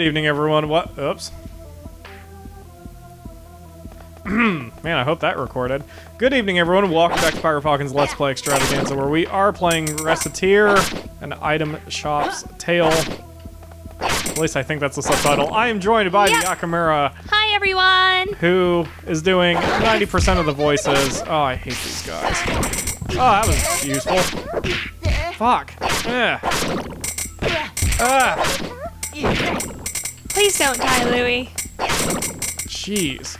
Good evening, everyone. What? Oops. Man, I hope that recorded. Good evening, everyone. Welcome back to PyroFalkon's Let's Play Extravaganza, where we are playing Recettear, an item shop's tale. At least I think that's the subtitle. I am joined by Yep. Akamura, Hi, everyone. who is doing 90% of the voices. Oh, I hate these guys. Oh, that was useful. Fuck. Yeah. Ah. Please don't die, Louie. Jeez.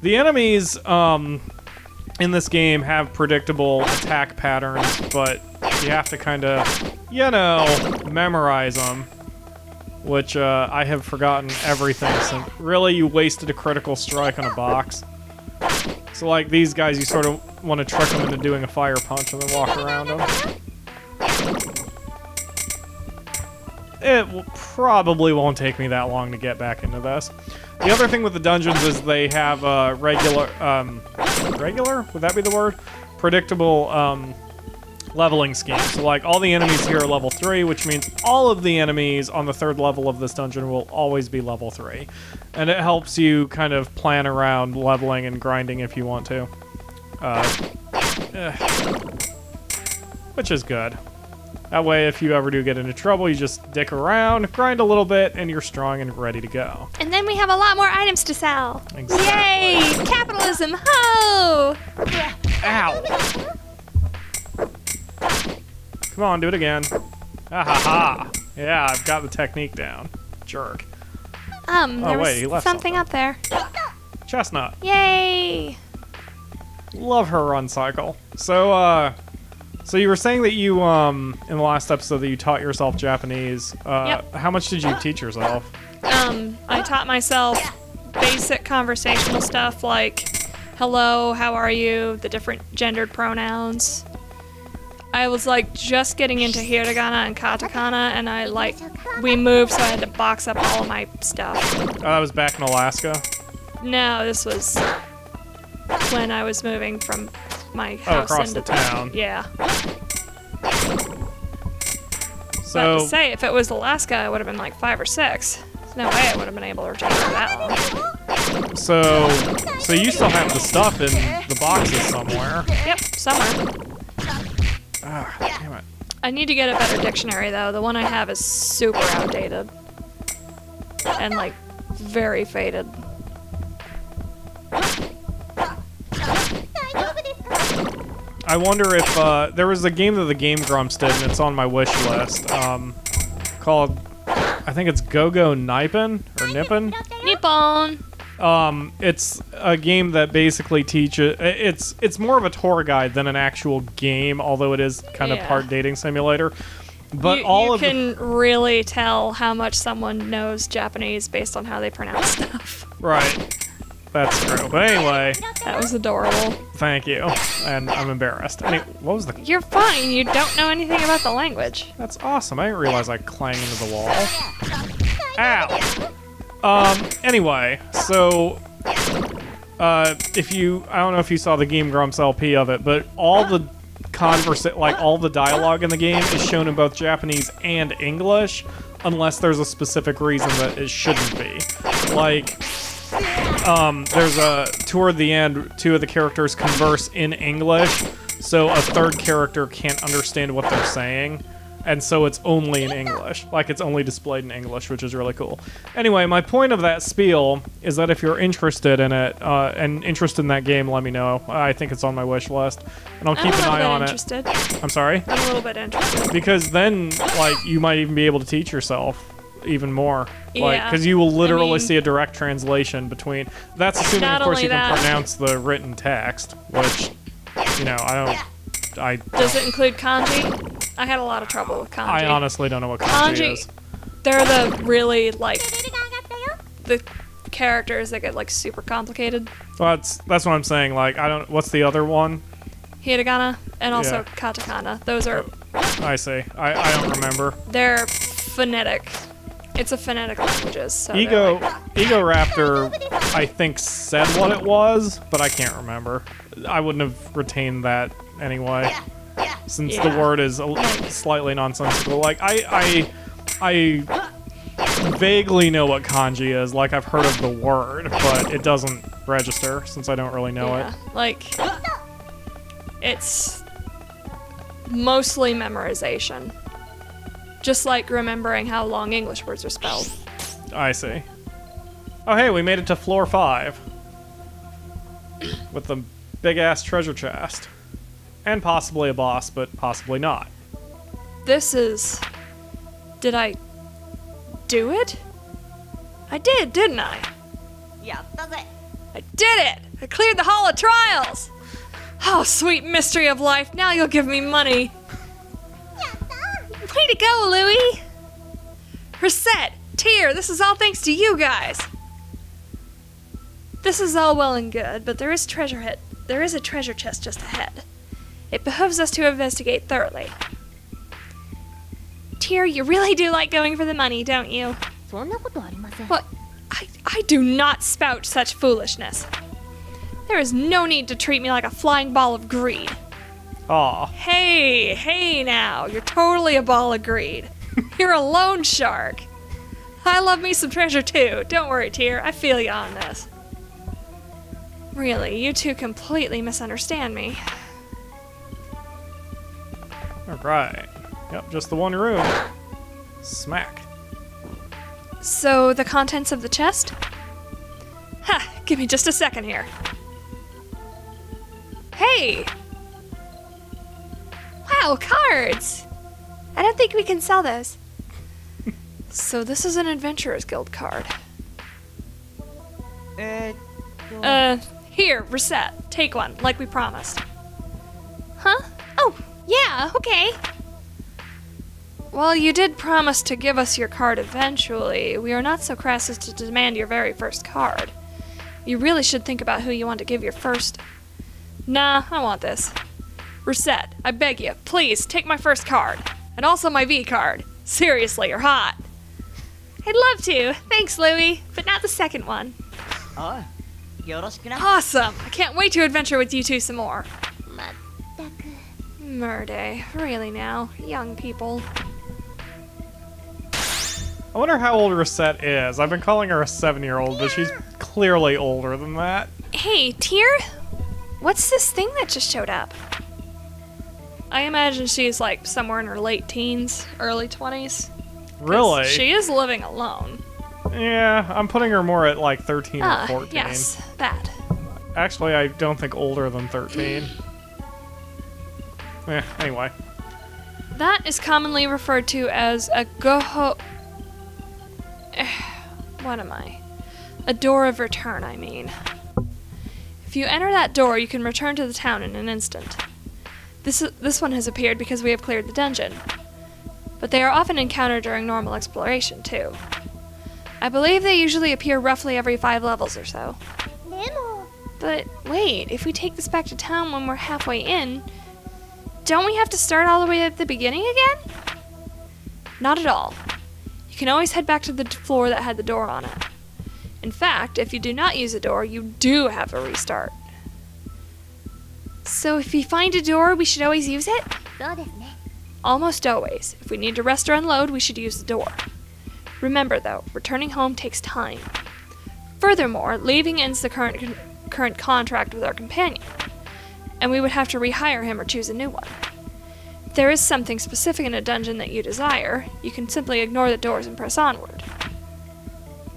The enemies um, in this game have predictable attack patterns, but you have to kind of, you know, memorize them. Which uh, I have forgotten everything since. Really, you wasted a critical strike on a box. So, like, these guys, you sort of want to trick them into doing a fire punch and then walk around them. It probably won't take me that long to get back into this. The other thing with the dungeons is they have uh, regular, um, regular? Would that be the word? Predictable um, leveling scheme. So like all the enemies here are level three, which means all of the enemies on the third level of this dungeon will always be level three, and it helps you kind of plan around leveling and grinding if you want to, uh, eh, which is good. That way, if you ever do get into trouble, you just dick around, grind a little bit, and you're strong and ready to go. And then we have a lot more items to sell. Exactly. Yay! Capitalism, ho! Ow! Come on, do it again. Ah ha ha! Yeah, I've got the technique down. Jerk. Um, Oh, there was wait, he left something up there. Chestnut. Yay! Love her run cycle. So, uh, so you were saying that you, um, in the last episode that you taught yourself Japanese. Uh, Yep. how much did you teach yourself? Um, I taught myself basic conversational stuff like hello, how are you, the different gendered pronouns. I was like just getting into hiragana and katakana, and I like we moved, so I had to box up all of my stuff. Oh, that was back in Alaska. No, this was when I was moving from my Oh, house across into the town. Yeah. So, but to say, if it was Alaska, I would have been like five or six. There's no way I would have been able to retain for that long. so, so you still have the stuff in the boxes somewhere. Yep, somewhere. Ah, damn it. I need to get a better dictionary though. The one I have is super outdated and like very faded. I wonder if uh, there was a game that the Game Grumps did, and it's on my wish list. Um, called, I think it's Go-Go Nippon or Nippon. Nippon. Um, it's a game that basically teaches. It's it's more of a tour guide than an actual game, although it is kind of Yeah. part dating simulator. But you, all you of the- can really tell how much someone knows Japanese based on how they pronounce stuff. right, that's true. But anyway, That was adorable. thank you, and I'm embarrassed. Anyway, what was the? You're fine. You don't know anything about the language. That's awesome. I didn't realize I clanged into the wall. Ow. Um, anyway, so, uh, if you, I don't know if you saw the Game Grumps LP of it, but all the converse, like all the dialogue in the game is shown in both Japanese and English, unless there's a specific reason that it shouldn't be. Like, um, there's a, toward the end, two of the characters converse in English, so a third character can't understand what they're saying and so it's only in English. Like it's only displayed in English, which is really cool. Anyway, my point of that spiel is that if you're interested in it uh, and interested in that game, let me know. I think it's on my wish list, and I'll keep an eye on interested. it. I'm sorry, I'm a little bit interested. because then like you might even be able to teach yourself even more. Like, Yeah. because you will literally mean- see a direct translation between. That's assuming, of course, you can pronounce the written text, which, you know, I don't. I Does it include kanji? I had a lot of trouble with kanji. I honestly don't know what kanji, Kanji- is. They're the really like the characters that get like super complicated. Well, that's that's what I'm saying. Like, I don't. What's the other one? Hiragana and also Yeah. katakana. Those are I see. I, I don't remember. they're phonetic. It's a phonetic languages. So Ego like- Ego Raptor, I think said what it was, but I can't remember. I wouldn't have retained that anyway, since the word is a, slightly nonsensical. Like I I I vaguely know what kanji is, like I've heard of the word, but it doesn't register since I don't really know yeah, it. like it's mostly memorization. Just like remembering how long English words are spelled. I see. Oh, hey, we made it to floor five. With the big ass treasure chest. And possibly a boss, but possibly not. This is. Did I. do it? I did, didn't I? Yeah, that's it. I did it! I cleared the Hall of Trials! Oh, sweet mystery of life, now you'll give me money to go, Louie! Her Tear, tier, this is all thanks to you guys! This is all well and good, but there is treasure hit. There is a treasure chest just ahead. It behooves us to investigate thoroughly. Tear, you really do like going for the money, don't you? Well, I, I do not spout such foolishness. There is no need to treat me like a flying ball of greed. Aw. Hey, hey now, you're totally a ball of greed. You're a loan shark. I love me some treasure too. Don't worry, Tear. I feel you on this. Really, you two completely misunderstand me. Alright. Yep, just the one room. Smack. So, the contents of the chest? Ha! Give me just a second here. Hey! Wow, cards! I don't think we can sell those. so this is an Adventurer's Guild card. Uh, uh, here, Recette. Take one, like we promised. Huh? Oh, yeah, okay. Well, you did promise to give us your card eventually. We are not so crass as to demand your very first card. You really should think about who you want to give your first. Nah, I want this. Recette, I beg you, please take my first card. And also my V card. Seriously, you're hot. I'd love to. Thanks, Louie, but not the second one. Oh, awesome! I can't wait to adventure with you two some more. Murder. Really now. Young people. I wonder how old Recette is. I've been calling her a seven year old, but she's clearly older than that. Hey, Tear? What's this thing that just showed up? I imagine she's like somewhere in her late teens, early 20s. Really? She is living alone. Yeah, I'm putting her more at like 13 Ah, or 14. yes, that. Actually, I don't think older than 13. eh, anyway. That is commonly referred to as a goho. Eh, What am I? A door of return, I mean. If you enter that door, you can return to the town in an instant. This, this one has appeared because we have cleared the dungeon. But they are often encountered during normal exploration, too. I believe they usually appear roughly every five levels or so. でも But wait, if we take this back to town when we're halfway in, don't we have to start all the way at the beginning again? Not at all. You can always head back to the floor that had the door on it. In fact, if you do not use a door, you do have a restart. So if we find a door, we should always use it? Almost always. If we need to rest or unload, we should use the door. Remember though, returning home takes time. Furthermore, leaving ends the current current contract with our companion, and we would have to rehire him or choose a new one. If there is something specific in a dungeon that you desire, you can simply ignore the doors and press onward.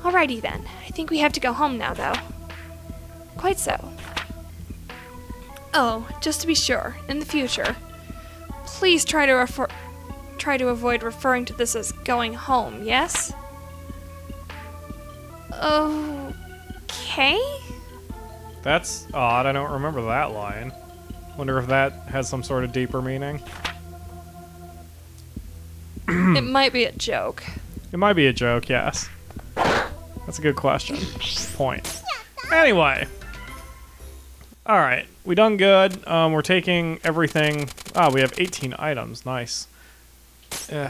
Alrighty then. I think we have to go home now, though. Quite so. Oh, just to be sure, in the future, please try to refer try to avoid referring to this as going home, yes? Okay? That's odd. I don't remember that line. Wonder if that has some sort of deeper meaning. it might be a joke. It might be a joke, yes. That's a good question. Point. Anyway. Alright, we done good. Um, we're taking everything. Ah, we have 18 items. Nice. Eh.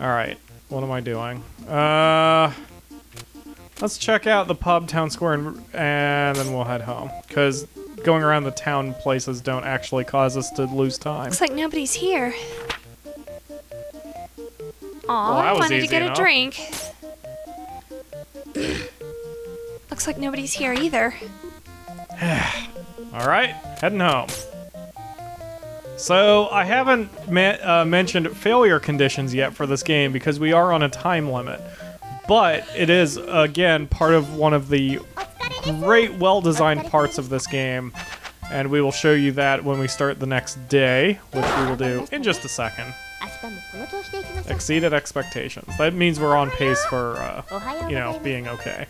Alright, what am I doing? Uh, let's check out the pub, town square, and, and then we'll head home. Because going around the town places don't actually cause us to lose time. Looks like nobody's here. Aw, that I wanted to get enough. a drink. Looks like nobody's here either. All right, heading home. So I haven't uh, mentioned failure conditions yet for this game because we are on a time limit, but it is again part of one of the great, well-designed parts of this game, and we will show you that when we start the next day, which we will do in just a second. Exceeded expectations. That means we're on pace for, uh, you know, being okay.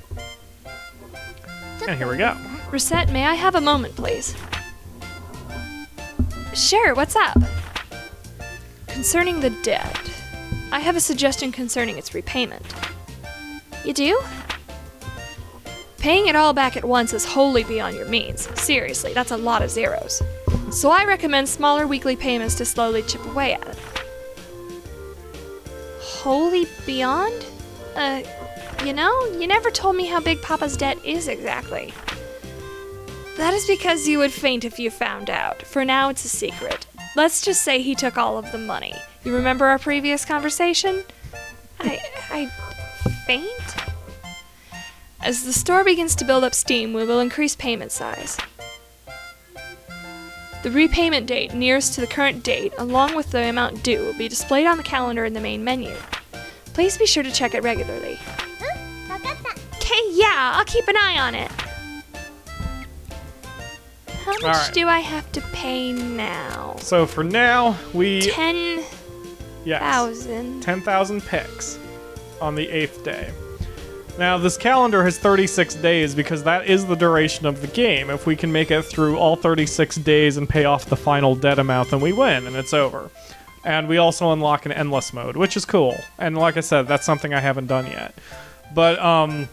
And here we go. Recette, may I have a moment, please? Sure, what's up? Concerning the debt, I have a suggestion concerning its repayment. You do? Paying it all back at once is wholly beyond your means. Seriously, that's a lot of zeros. So I recommend smaller weekly payments to slowly chip away at it. Wholly beyond? Uh, you know, you never told me how big Papa's debt is exactly. That is because you would faint if you found out. For now, it's a secret. Let's just say he took all of the money. You remember our previous conversation? I. I. faint? As the store begins to build up steam, we will increase payment size. The repayment date nearest to the current date, along with the amount due, will be displayed on the calendar in the main menu. Please be sure to check it regularly. Okay, yeah, I'll keep an eye on it. How much Alright. do I have to pay now? So for now, we Ten yes, thousand. 10,000 pix on the eighth day. Now, this calendar has 36 days because that is the duration of the game. If we can make it through all 36 days and pay off the final debt amount, then we win and it's over. And we also unlock an endless mode, which is cool. And like I said, that's something I haven't done yet. But, um,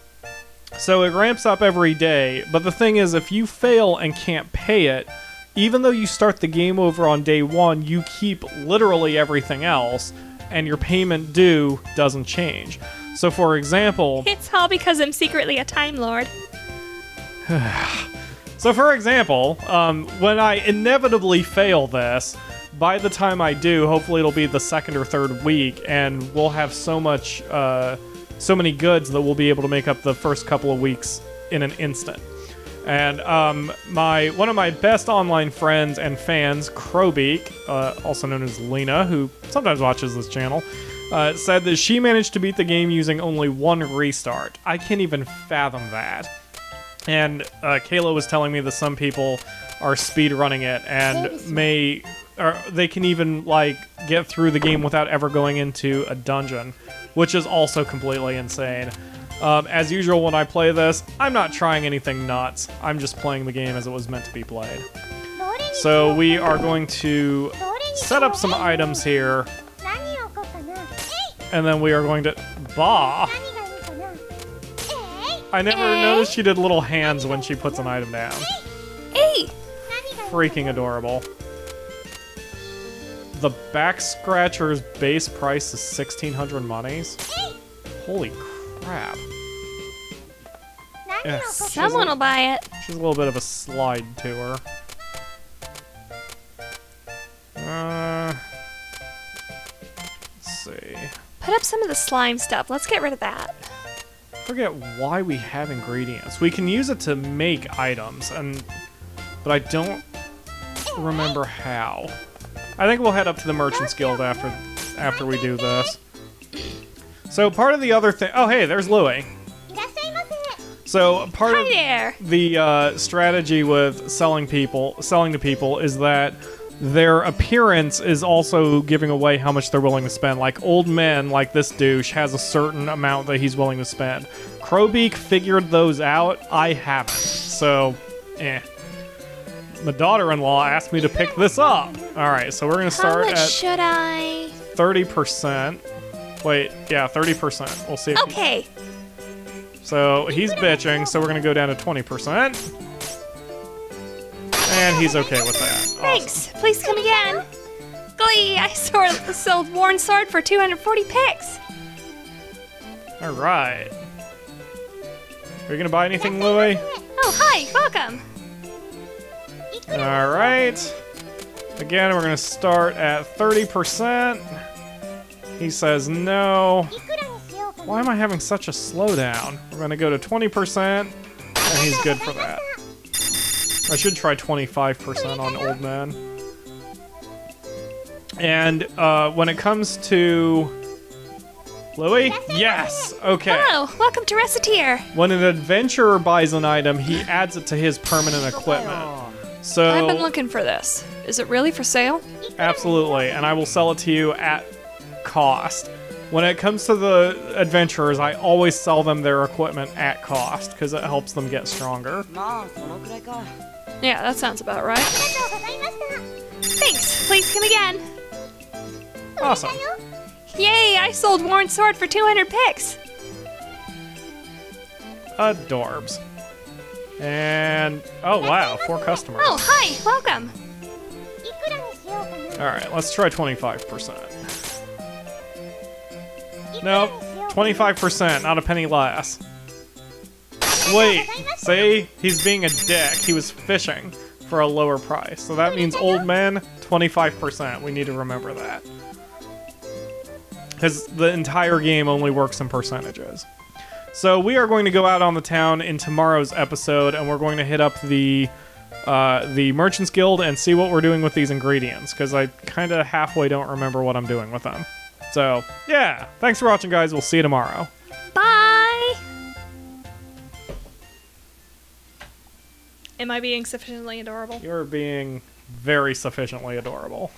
so it ramps up every day. But the thing is, if you fail and can't pay it, even though you start the game over on day one, you keep literally everything else, and your payment due doesn't change. So, for example, It's all because I'm secretly a Time Lord. so for example, um, when I inevitably fail this, by the time I do, hopefully it'll be the second or third week, and we'll have so much, uh, so many goods that we'll be able to make up the first couple of weeks in an instant. And um, my one of my best online friends and fans, Crowbeak, uh, also known as Lena, who sometimes watches this channel, uh, said that she managed to beat the game using only one restart. I can't even fathom that. And uh, Kayla was telling me that some people are speed running it and may, or they can even like get through the game without ever going into a dungeon, which is also completely insane. Um, as usual, when I play this, I'm not trying anything nuts. I'm just playing the game as it was meant to be played. So we are going to set up some items here. And then we are going to... Bah! I never noticed she did little hands when she puts an item down. Freaking adorable. The back scratcher's base price is 1600 monies. Holy crap. Yeah, someone will buy it. She's a little bit of a slide to her. Uh, see. Put up some of the slime stuff. Let's get rid of that. Forget why we have ingredients. We can use it to make items, and but I don't remember how. I think we'll head up to the Merchant's Guild after after we do this. So part of the other thing... Oh, hey, there's Louie. So part of the uh, strategy with selling people, selling to people, is that their appearance is also giving away how much they're willing to spend. Like old men, like this douche, has a certain amount that he's willing to spend. Crowbeak figured those out. I haven't. So, eh. My daughter-in-law asked me to pick this up. All right, so we're gonna How start much at should I? thirty percent. Wait, yeah, thirty percent. We'll see. Okay. so he's bitching, so we're gonna go down to 20%. And he's okay with that. Awesome. Thanks. Please come again. Glee, I sold, sold Worn Sword for 240 pix. Alright. Are you gonna buy anything, Louie? Oh, hi. Welcome. Alright. Again, we're going to start at 30%. He says no. Why am I having such a slowdown? We're going to go to 20%, and he's good for that. I should try 25% on old man. And uh, when it comes to... Louis? Yes! Okay. Hello, welcome to Recettear. When an adventurer buys an item, he adds it to his permanent equipment. So I've been looking for this. Is it really for sale? Absolutely, and I will sell it to you at cost. When it comes to the adventurers, I always sell them their equipment at cost because it helps them get stronger. Yeah, that sounds about right. Thanks. Please come again. Awesome. Yay! I sold Warren's sword for 200 pix. Adorbs. And, oh wow, four customers. Oh, hi, welcome. Alright, let's try 25%. Nope, 25%, not a penny less. Wait, see? He's being a dick. He was fishing for a lower price. So that means old men, 25%. We need to remember that. Because the entire game only works in percentages. So we are going to go out on the town in tomorrow's episode, and we're going to hit up the uh, the Merchants Guild and see what we're doing with these ingredients, because I kind of halfway don't remember what I'm doing with them. So, yeah. Thanks for watching, guys. We'll see you tomorrow. Bye. Am I being sufficiently adorable? You're being very sufficiently adorable.